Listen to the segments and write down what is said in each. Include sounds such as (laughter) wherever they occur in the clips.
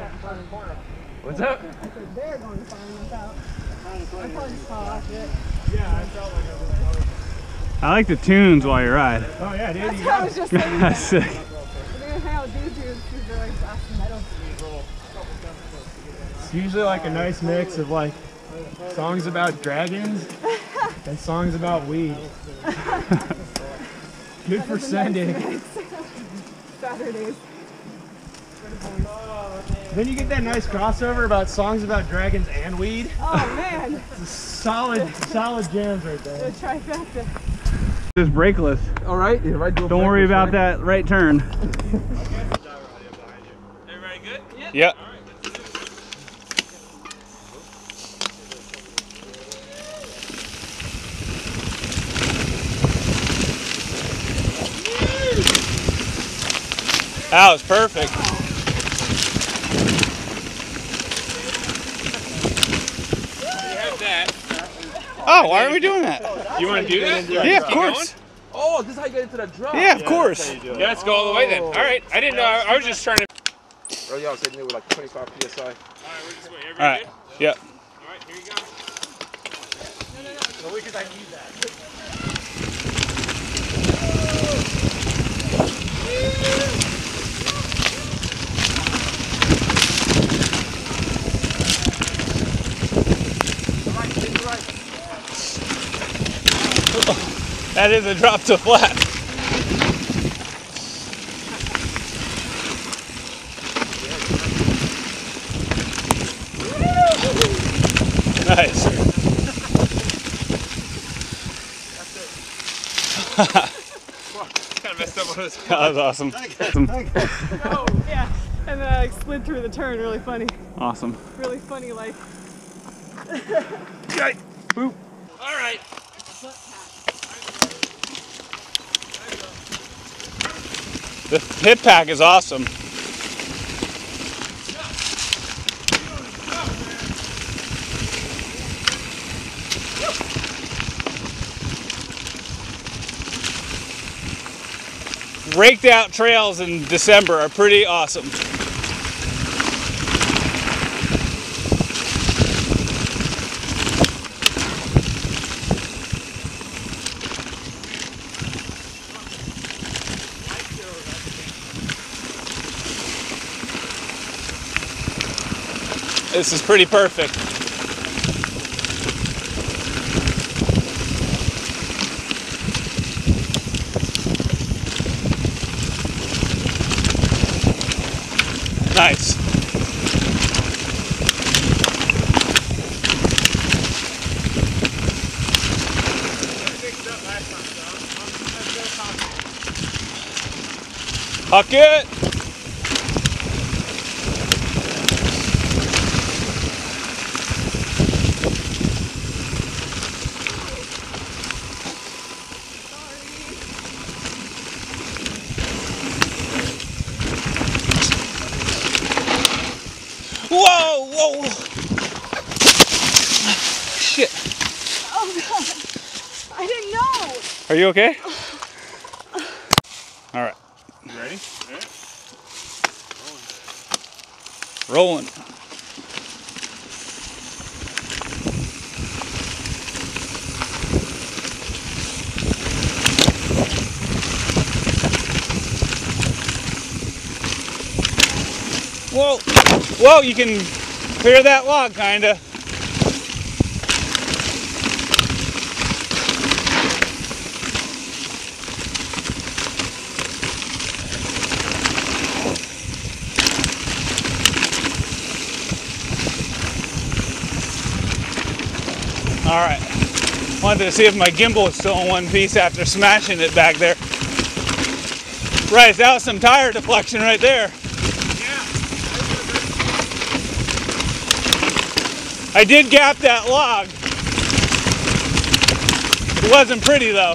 What's up? I said, they're going to find us out. I probably just fall off it. Yeah, I felt like I was. I like the tunes while you ride. Oh yeah, dude. That's what I was just thinking. (laughs) That's sick. We're going to hang out with dudes because they're like blast metal. It's usually like a nice mix of like songs about dragons and songs about weed. (laughs) Good for Sunday. (laughs) Saturdays. Then you get that nice crossover about songs about dragons and weed. Oh man, Solid, solid jams right there. the there. trifecta. Just brakeless. All right. If I do a Don't worry about right? that right turn. Everybody good? Yeah. Yep. That was perfect. Oh, why are we doing that? You want to do that? Yeah, of course. Oh, this is how you get into the drop. Yeah, of course. Yeah, let's go all the way then. Oh. All right. I didn't know. I, I was just trying to. Oh, y'all said you with like 25 psi. All right, we're just waiting. All right. Yep. All right, here you go. That is a drop to flat. Nice. Kind of messed up on this. That was awesome. Awesome. Oh yeah, and then I like slid through the turn. Really funny. Awesome. Really funny. Like All right. The hip pack is awesome. Raked out trails in December are pretty awesome. This is pretty perfect. Nice. Huck it. Whoa, whoa. Shit. oh god, I didn't know. Are you okay? All right. You ready? Rolling. Whoa, whoa, you can clear that log kinda. All right. Wanted to see if my gimbal was still in one piece after smashing it back there. Right, that was some tire deflection right there. I did gap that log. It wasn't pretty though.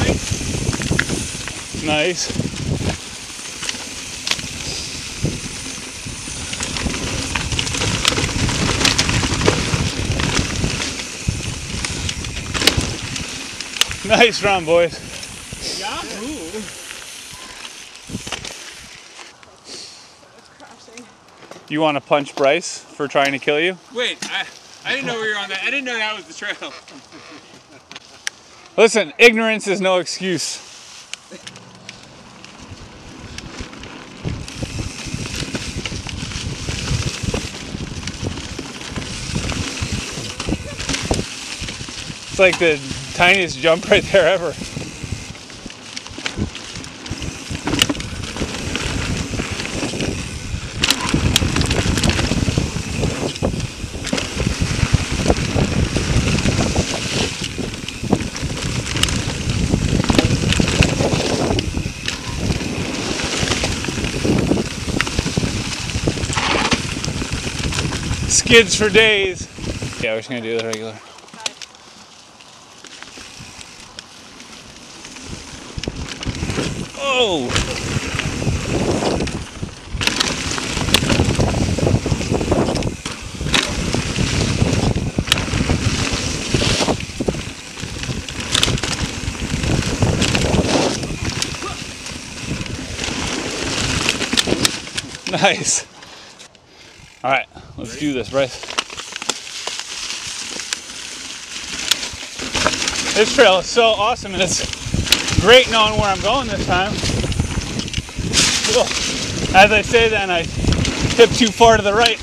Right. Nice. Nice run, boys. Yahoo! Crashing. You want to punch Bryce for trying to kill you? Wait, I, I didn't know we were on that. I didn't know that was the trail. (laughs) Listen, ignorance is no excuse. It's like the tiniest jump (laughs) right there ever. Skids for days. Yeah, we're just gonna do the regular. Oh! Nice. All right, let's do this, Bryce. This trail is so awesome and it's great knowing where I'm going this time. As I say then, I tip too far to the right.